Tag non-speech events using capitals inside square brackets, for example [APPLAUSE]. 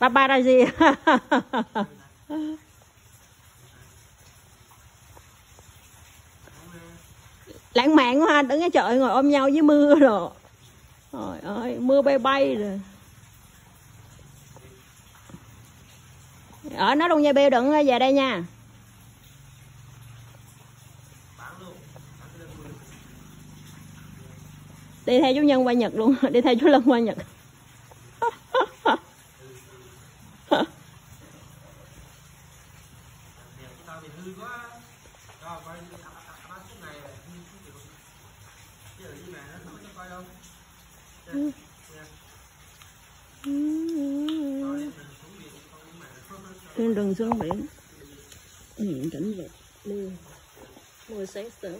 baba là gì lãng mạn quá ha, đứng ở chợ ngồi ôm nhau với mưa rồi trời ơi, mưa bay bay rồi. Ở nó luôn nha, bêu, đừng về đây nha. Đi theo chú nhân qua nhật luôn, [LAUGHS] đi theo chú lân qua nhật. Thì hư quá. Rồi coi ba suốt ngày là hư suốt kiểu chứ là như này nó không cho coi đâu? Đây, đi, xuống biển, con rừng xuống biển. Nhìn cảnh đẹp mưa mưa sáng sớm